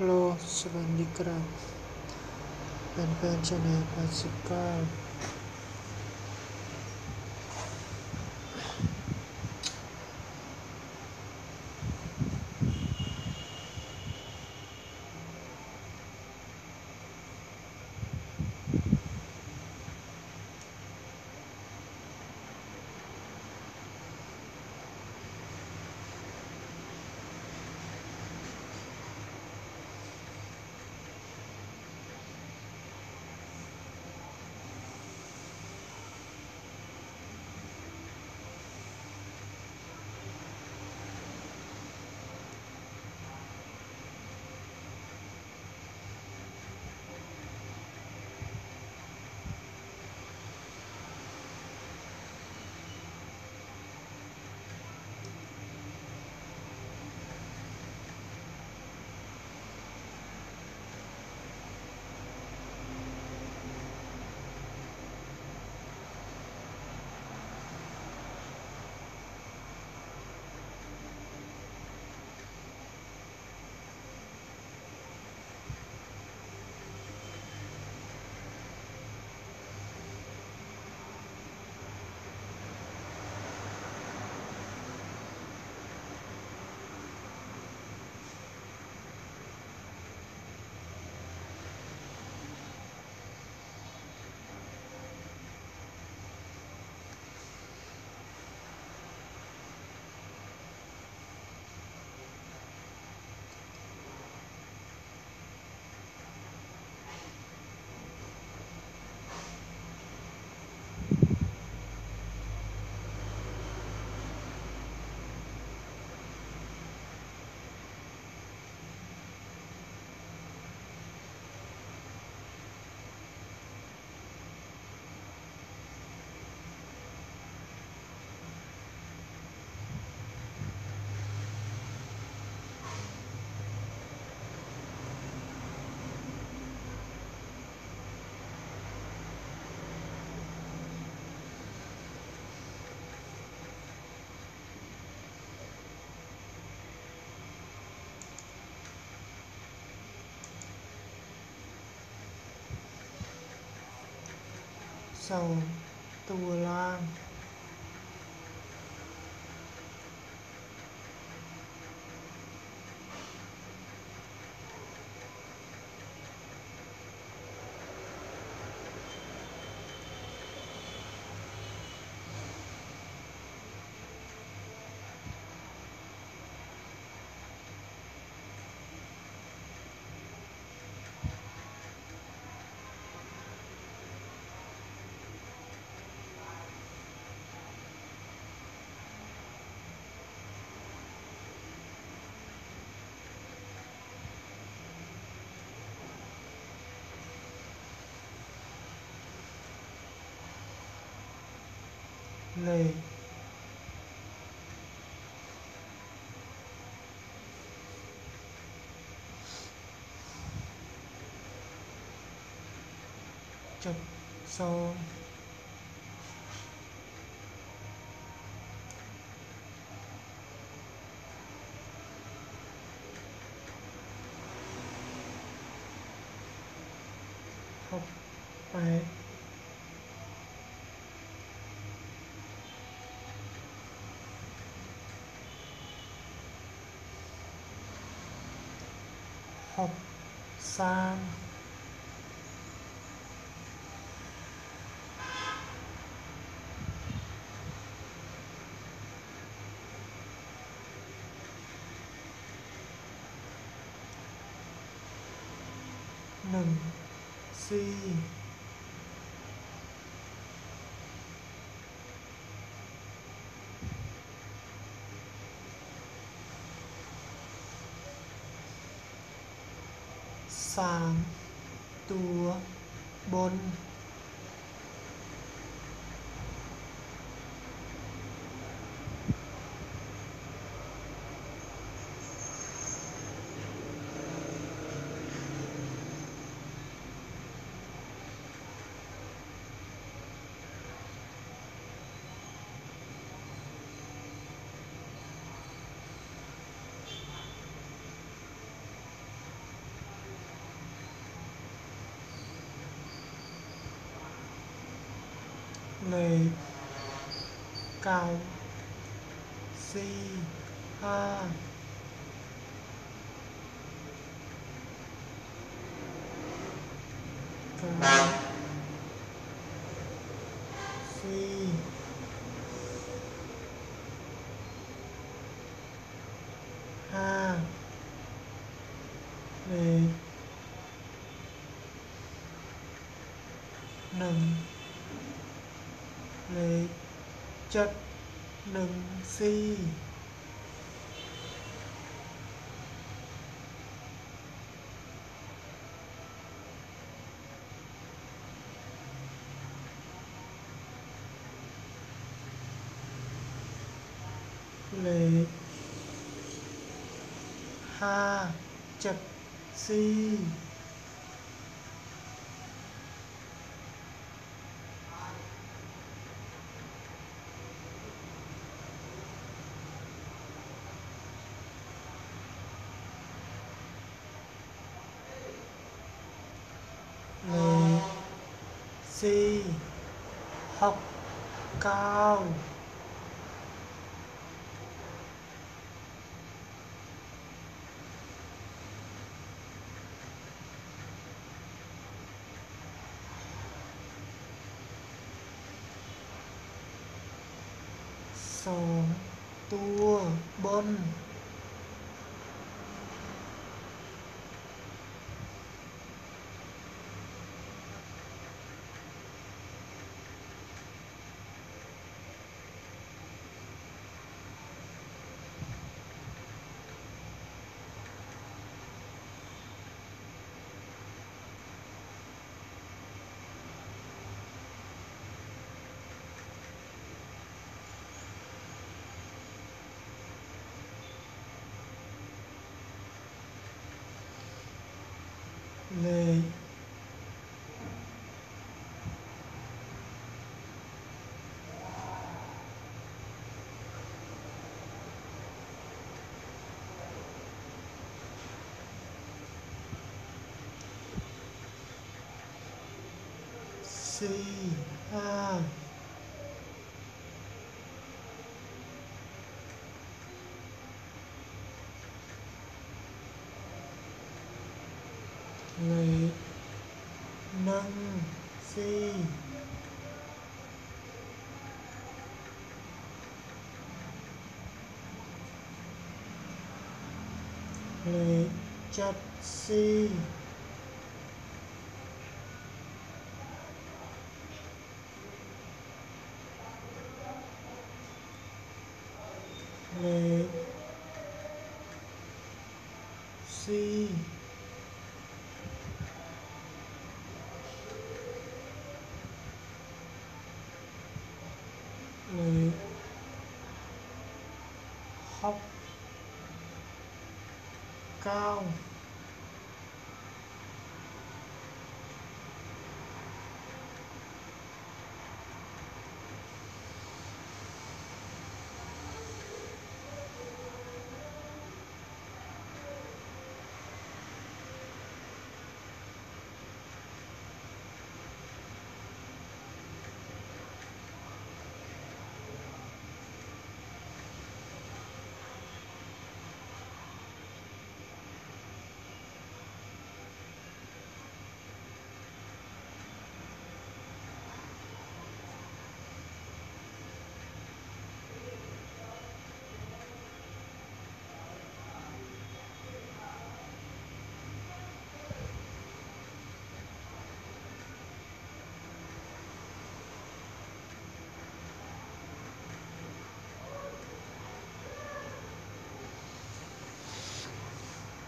Loh, sebanding kerap dan pengen hebat sekali sầu lê chụp sâu học bài. san nừng. Si. ฝั่งตัวบน เลขเก้าสี่ห้าเก้าสี่ห้าเลขหนึ่ง lệ chất đựng xi si. lấy ha chật si si học cao. Sò tua bon C A ngày năng si lệ chặt si suy người khóc cao.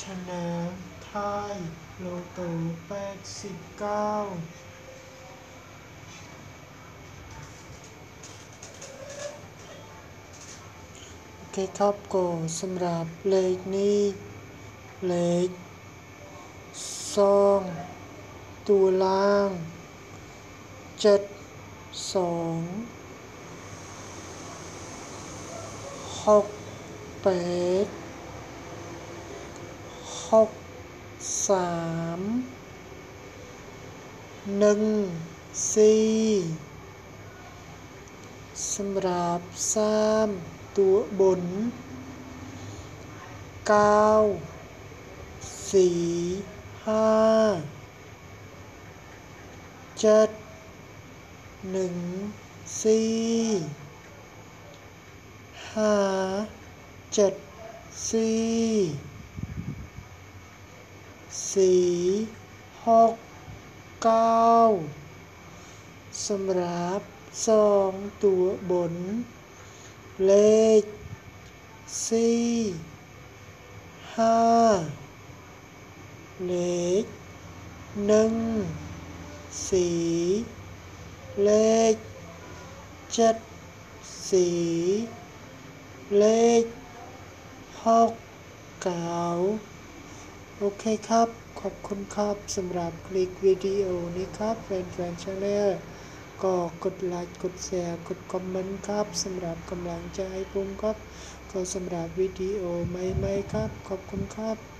ชนะไทยโลโตแปดสิบเก้าโอเคครับก็สำหรับเลขนี้เลขสองตัวล่างเจ็ดสองหกแปด หกสามหนึ่งสี่สำหรับสามตัวบนเก้าสี่ห้าเจ็ดหนึ่งสี่ห้าเจ็ดสี่ สี่หกเก้าสำหรับสองตัวบน เลขสี่ห้าเลขหนึ่งสี่เลขเจ็ดสี่เลขหกเก้า โอเคครับ ขอบคุณครับสำหรับคลิกวิดีโอนี้ครับแฟนๆชาแนลก็กดไลค์กดแชร์กดคอมเมนต์ครับสำหรับกำลังใจให้ผมครับ ก็สำหรับวิดีโอใหม่ๆครับ ขอบคุณครับ